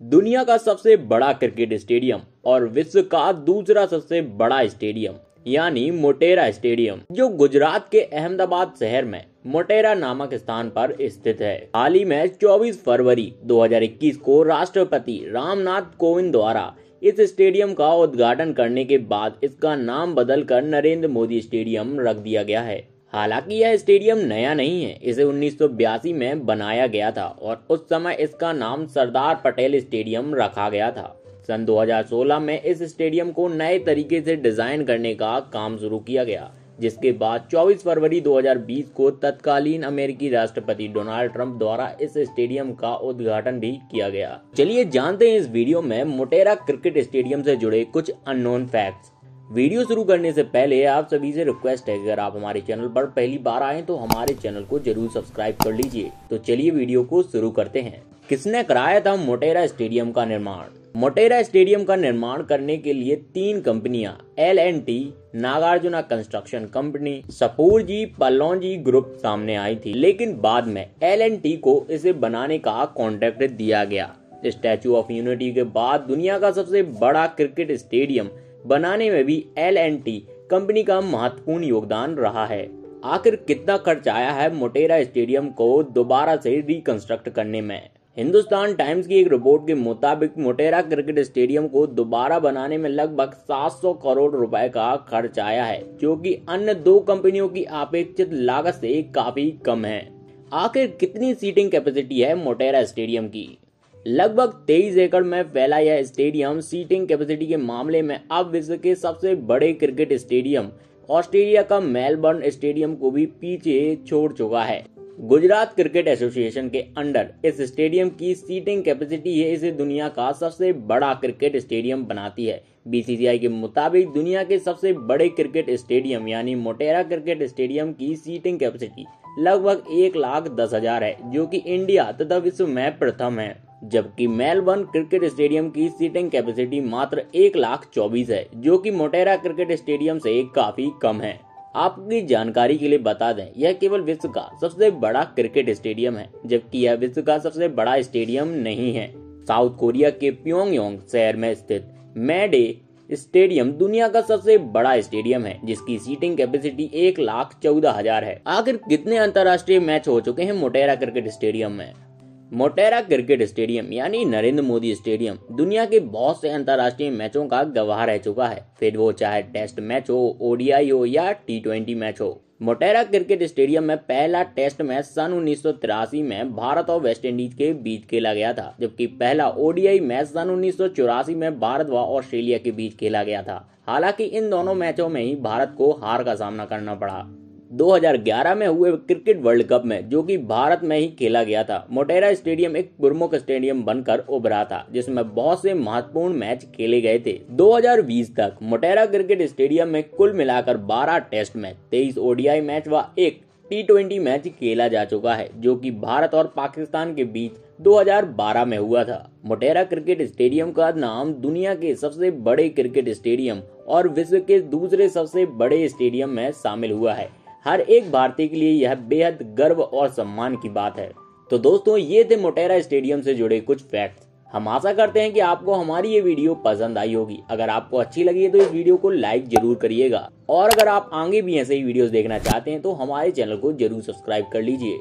दुनिया का सबसे बड़ा क्रिकेट स्टेडियम और विश्व का दूसरा सबसे बड़ा स्टेडियम, यानी मोटेरा स्टेडियम, जो गुजरात के अहमदाबाद शहर में मोटेरा नामक स्थान पर स्थित है। हाल ही में 24 फरवरी 2021 को राष्ट्रपति रामनाथ कोविंद द्वारा इस स्टेडियम का उद्घाटन करने के बाद इसका नाम बदलकर नरेंद्र मोदी स्टेडियम रख दिया गया है। हालाँकि यह स्टेडियम नया नहीं है, इसे उन्नीस सौ बयासी में बनाया गया था और उस समय इसका नाम सरदार पटेल स्टेडियम रखा गया था। सन 2016 में इस स्टेडियम को नए तरीके से डिज़ाइन करने का काम शुरू किया गया, जिसके बाद 24 फरवरी 2020 को तत्कालीन अमेरिकी राष्ट्रपति डोनाल्ड ट्रंप द्वारा इस स्टेडियम का उद्घाटन भी किया गया। चलिए जानते हैं इस वीडियो में मोटेरा क्रिकेट स्टेडियम से जुड़े कुछ अननोन फैक्ट्स। वीडियो शुरू करने से पहले आप सभी से रिक्वेस्ट है अगर आप हमारे चैनल पर पहली बार आए तो हमारे चैनल को ज़रूर सब्सक्राइब कर लीजिए। तो चलिए वीडियो को शुरू करते हैं। किसने कराया था मोटेरा स्टेडियम का निर्माण? मोटेरा स्टेडियम का निर्माण करने के लिए तीन कंपनियाँ L N T Nagarjuna construction company Shapoor ji Pallonji group सामने आई थी। लेकिन बाद में एल एन टी को इसे बनाने का कॉन्ट्रैक्ट दिया गया। स्टैचू ऑफ़ यूनिटी के बाद दुनिया का सबसे बड़ा क्रिकेट स्टेडियम बनाने में भी एल एन टी कंपनी का महत्वपूर्ण योगदान रहा है। आखिर कितना खर्च आया है मोटेरा स्टेडियम को दोबारा से रिकंस्ट्रक्ट करने में? हिंदुस्तान टाइम्स की एक रिपोर्ट के मुताबिक मोटेरा क्रिकेट स्टेडियम को दोबारा बनाने में लगभग 700 करोड़ रुपए का खर्च आया है, जो कि अन्य दो कंपनियों की अपेक्षित लागत से काफ़ी कम है। आखिर कितनी सीटिंग कैपेसिटी है मोटेरा स्टेडियम की? लगभग तेईस एकड़ में फैला यह स्टेडियम सीटिंग कैपेसिटी के मामले में अब विश्व के सबसे बड़े क्रिकेट स्टेडियम, ऑस्ट्रेलिया का मेलबर्न स्टेडियम को भी पीछे छोड़ चुका है। गुजरात क्रिकेट एसोसिएशन के अंडर इस स्टेडियम की सीटिंग कैपेसिटी है इसे दुनिया का सबसे बड़ा क्रिकेट स्टेडियम बनाती है। बीसीसीआई के मुताबिक दुनिया के सबसे बड़े क्रिकेट स्टेडियम यानी मोटेरा क्रिकेट स्टेडियम की सीटिंग कैपेसिटी लगभग एक लाख दस हज़ार है, जो कि इंडिया तथा विश्व में प्रथम है। जबकि मेलबर्न क्रिकेट स्टेडियम की सीटिंग कैपेसिटी मात्र एक लाख चौबीस है, जो कि मोटेरा क्रिकेट स्टेडियम से काफ़ी कम है। आपकी जानकारी के लिए बता दें, यह केवल विश्व का सबसे बड़ा क्रिकेट स्टेडियम है, जबकि यह विश्व का सबसे बड़ा स्टेडियम नहीं है। साउथ कोरिया के प्योंगयोंग शहर में स्थित मैडे स्टेडियम दुनिया का सबसे बड़ा स्टेडियम है, जिसकी सीटिंग कैपेसिटी एक लाख चौदह हज़ार है। आखिर कितने अंतर्राष्ट्रीय मैच हो चुके हैं मोटेरा क्रिकेट स्टेडियम में? मोटेरा क्रिकेट स्टेडियम, यानी नरेंद्र मोदी स्टेडियम, दुनिया के बहुत से अंतर्राष्ट्रीय मैचों का गवाह रह चुका है। फिर वो चाहे टेस्ट मैच हो, ओडीआई हो या टी ट्वेंटी मैच हो, मोटेरा क्रिकेट स्टेडियम में पहला टेस्ट मैच सन उन्नीस सौ तिरासी में भारत और वेस्ट इंडीज के बीच खेला गया था, जबकि पहला ओडीआई मैच सन उन्नीस सौ चौरासी में भारत व ऑस्ट्रेलिया के बीच खेला गया था। हालाँकि इन दोनों मैचों में ही भारत को हार का सामना करना पड़ा। 2011 में हुए क्रिकेट वर्ल्ड कप में, जो कि भारत में ही खेला गया था। मोटेरा स्टेडियम एक प्रमुख स्टेडियम बनकर उभरा था, जिसमें बहुत से महत्वपूर्ण मैच खेले गए थे। 2020 तक मोटेरा क्रिकेट स्टेडियम में कुल मिलाकर 12 टेस्ट मैच 23 ओडीआई मैच व एक टी ट्वेंटी मैच खेला जा चुका है, जो कि भारत और पाकिस्तान के बीच 2012 में हुआ था। मोटेरा क्रिकेट स्टेडियम का नाम दुनिया के सबसे बड़े क्रिकेट स्टेडियम और विश्व के दूसरे सबसे बड़े स्टेडियम में शामिल हुआ है। हर एक भारतीय के लिए यह बेहद गर्व और सम्मान की बात है। तो दोस्तों, ये थे मोटेरा स्टेडियम से जुड़े कुछ फैक्ट हम आशा करते हैं कि आपको हमारी ये वीडियो पसंद आई होगी। अगर आपको अच्छी लगी है तो इस वीडियो को लाइक ज़रूर करिएगा। और अगर आप आगे भी ऐसे ही वीडियोस देखना चाहते हैं तो हमारे चैनल को ज़रूर सब्सक्राइब कर लीजिए।